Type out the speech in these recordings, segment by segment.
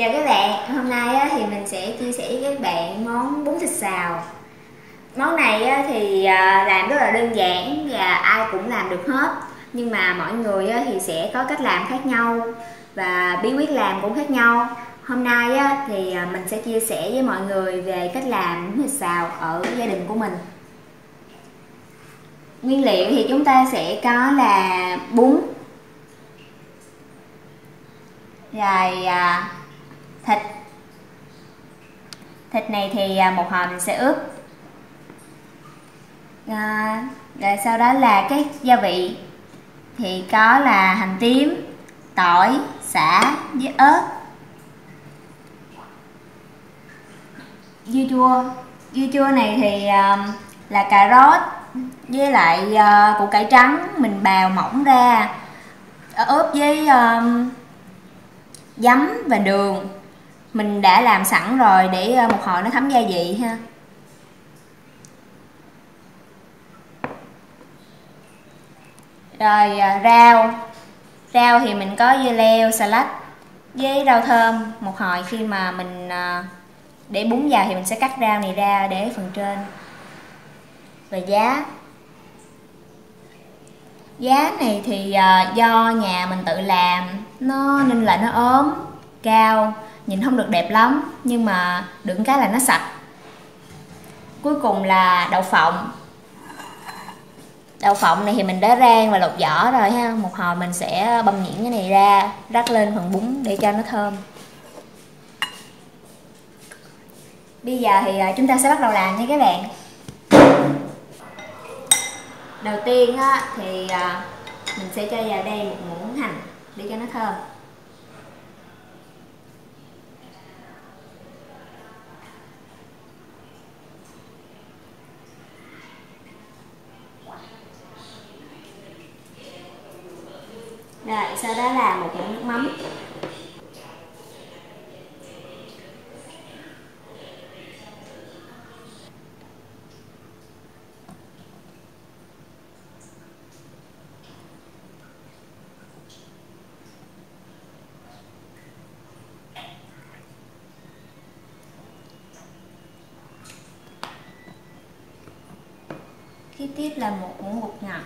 Chào các bạn, hôm nay thì mình sẽ chia sẻ với các bạn món bún thịt xào. Món này thì à, làm rất là đơn giản và ai cũng làm được hết. Nhưng mà mọi người thì sẽ có cách làm khác nhau và bí quyết làm cũng khác nhau. Hôm nay thì à, mình sẽ chia sẻ với mọi người về cách làm bún thịt xào ở gia đình của mình. Nguyên liệu thì chúng ta sẽ có là bún Rồi à, thịt. Thịt này thì à, một hồi mình sẽ ướp. À, rồi sau đó là cái gia vị. Thì có là hành tím tỏi xả với ớt. Dưa chua. Dưa chua này thì uh, là cà rốt với lại uh, củ cải trắng mình bào mỏng ra ướp với uh, giấm và đường mình đã làm sẵn rồi để ờ, một hồi nó thấm gia vị ha. Rồi ờ, rau. Rau thì mình có dưa leo, salad với rau thơm. Một hồi khi mà mình ờ, để bún vào thì mình sẽ cắt rau này ra để phần trên. Và giá. Giá này thì do nhà mình tự làm, nó nên là nó ốm, cao nhìn không được đẹp lắm nhưng mà đựng cái là nó sạch. Cuối cùng là đậu phộng. Đậu phộng này thì mình đã rang và lột vỏ rồi ha. Một hồi mình sẽ băm nhuyễn cái này ra rắc lên phần bún để cho nó thơm. Bây giờ thì à, chúng ta sẽ bắt đầu làm nha các bạn. Đầu tiên á, thì à, mình sẽ cho vào đây một muỗng hành để cho nó thơm. Rồi, sau đó là một muỗng nước mắm. Kế tiếp là một muỗng bột ngọt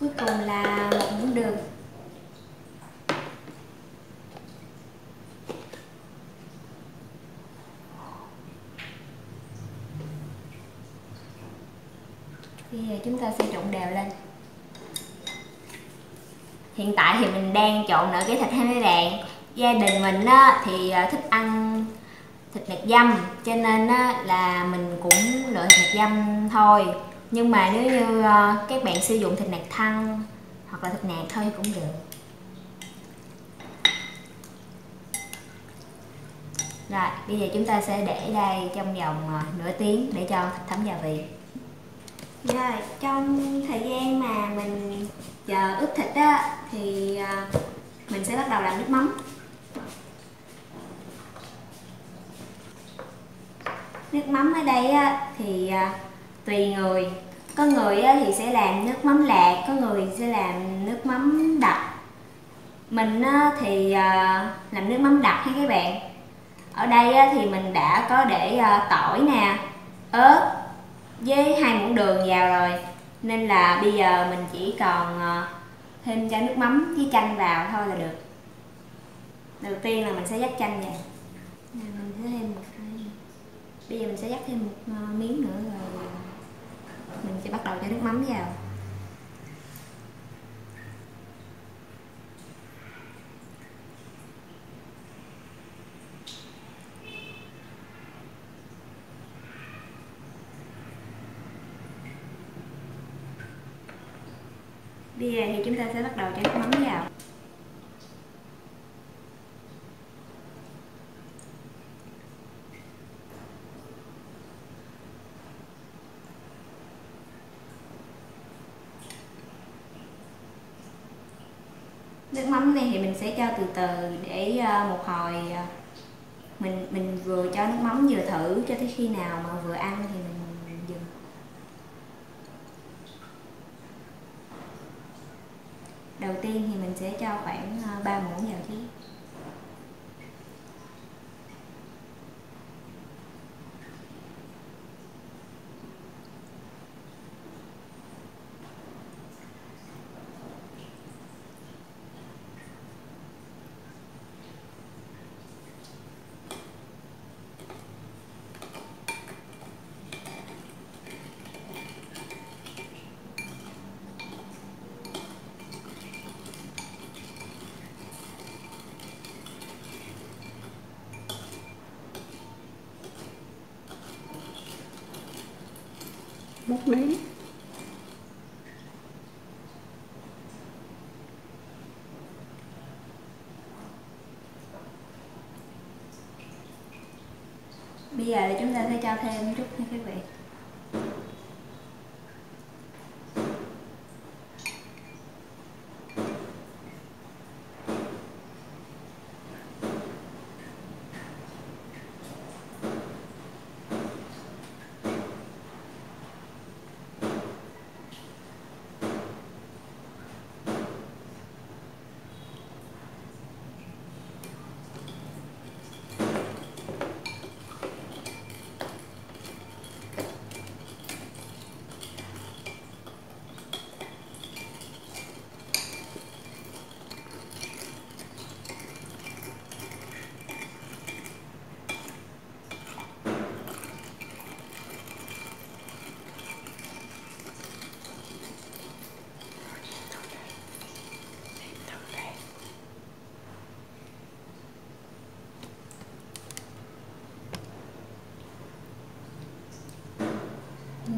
cuối cùng là một muỗng đường bây giờ à, chúng ta sẽ trộn đều lên. Hiện tại thì mình đang trộn nửa cái thịt hai mấy gia đình mình á, thì à, thích ăn thịt nạc dăm cho nên á, là mình cũng lựa thịt nạc dăm thôi. Nhưng mà nếu như uh, các bạn sử dụng thịt nạc thăn hoặc là thịt nạc thôi cũng được. Rồi bây giờ chúng ta sẽ để đây trong vòng uh, nửa tiếng để cho thịt thấm gia vị rồi trong thời gian mà mình chờ ướp thịt á thì à, mình sẽ bắt đầu làm nước mắm. Nước mắm ở đây á, thì à, tùy người. Có người thì sẽ làm nước mắm lạc có người sẽ làm nước mắm đặc. Mình thì à, làm nước mắm đặc ha các bạn. Ở đây thì mình đã có để tỏi nè ớt với hai muỗng đường vào rồi. Nên là bây giờ mình chỉ còn ờ, thêm cho nước mắm với chanh vào thôi là được. Đầu tiên là mình sẽ dắt chanh vào. Mình sẽ thêm một cái bây giờ mình sẽ dắt thêm một ờ, miếng nữa rồi mình sẽ bắt đầu cho nước mắm vào. Bây giờ thì chúng ta sẽ bắt đầu cho nước mắm vào. Nước mắm này thì mình sẽ cho từ từ để ờ, một hồi ờ, mình mình vừa cho nước mắm vừa thử cho tới khi nào mà vừa ăn thì mình đầu tiên thì mình sẽ cho khoảng ờ, 3 muỗng vào chén một miếng bây giờ thì chúng ta sẽ cho thêm chút nha quý vị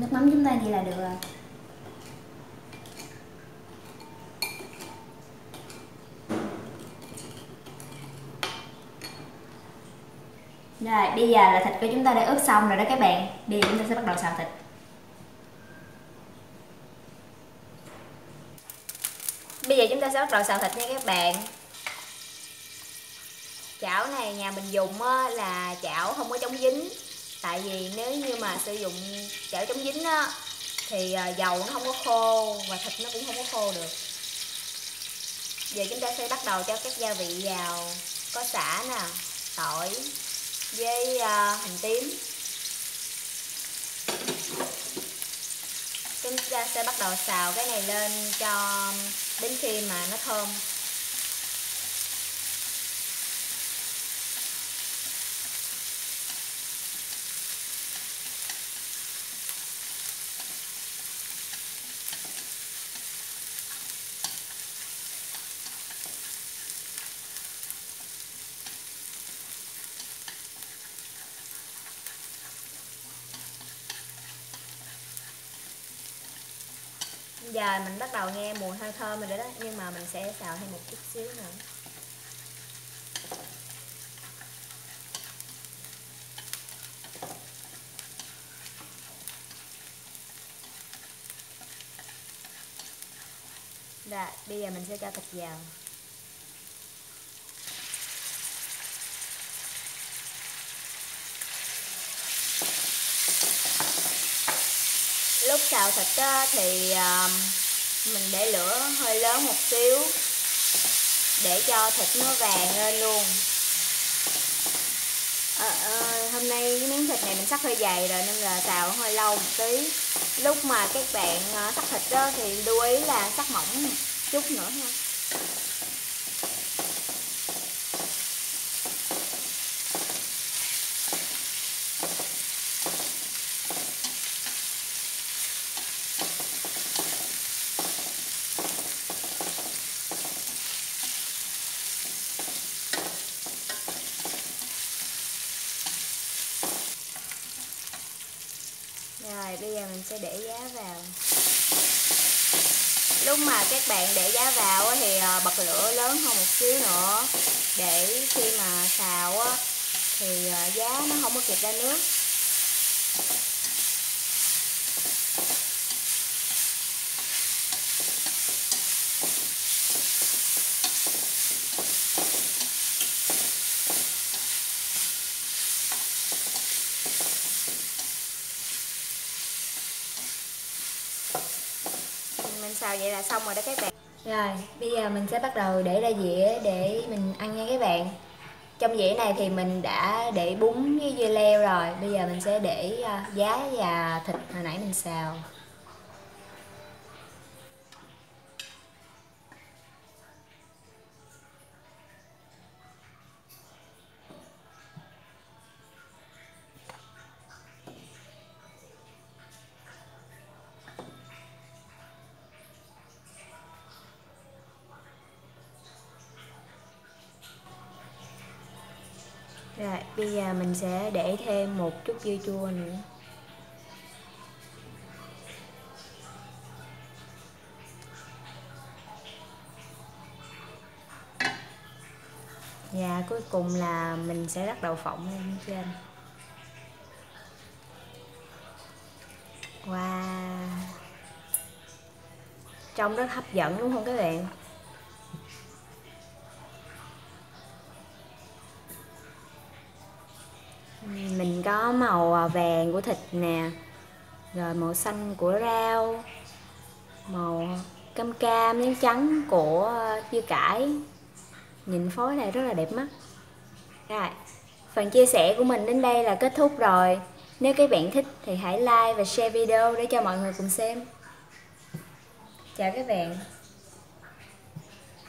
nước mắm chúng ta vậy là được rồi. Rồi, bây giờ là thịt của chúng ta đã ướp xong rồi đó các bạn. Bây giờ chúng ta sẽ bắt đầu xào thịt. Bây giờ chúng ta sẽ bắt đầu xào thịt nha các bạn. Chảo này nhà mình dùng là chảo không có chống dính. Tại vì nếu như mà sử dụng chảo chống dính á thì à, dầu nó không có khô và thịt nó cũng không có khô được. Giờ chúng ta sẽ bắt đầu cho các gia vị vào có xả nè tỏi với uh, hành tím. Chúng ta sẽ bắt đầu xào cái này lên cho đến khi mà nó thơm. Giờ mình bắt đầu nghe mùi hơi thơm rồi đó nhưng mà mình sẽ xào thêm một chút xíu nữa. Rồi, bây giờ mình sẽ cho thịt vào xào thịt á, thì uh, mình để lửa hơi lớn một xíu để cho thịt nó vàng lên luôn. À, à, hôm nay cái miếng thịt này mình sắc hơi dày rồi nên là xào hơi lâu một tí. Lúc mà các bạn uh, sắc thịt đó thì lưu ý là sắc mỏng một chút nữa thôi Rồi, bây giờ mình sẽ để giá vào. Lúc mà các bạn để giá vào thì ờ, bật lửa lớn hơn một xíu nữa. Để khi mà xào thì ờ, giá nó không có kịp ra nước. Vào vậy là xong rồi đó các bạn. Rồi, bây giờ mình sẽ bắt đầu để ra dĩa để mình ăn nha các bạn. Trong dĩa này thì mình đã để bún với dưa leo rồi. Bây giờ mình sẽ để à, giá và thịt hồi nãy mình xào. Rồi, bây giờ mình sẽ để thêm một chút dưa chua nữa. Và cuối cùng là mình sẽ rắc đậu phộng lên trên. Wow. Trông rất hấp dẫn đúng không các bạn? Mình có màu à, vàng của thịt nè, rồi màu xanh của rau, màu cam cam nhắn trắng của à, dưa cải. Nhìn phối này rất là đẹp mắt. Rồi, phần chia sẻ của mình đến đây là kết thúc rồi. Nếu các bạn thích thì hãy like và share video để cho mọi người cùng xem. Chào các bạn.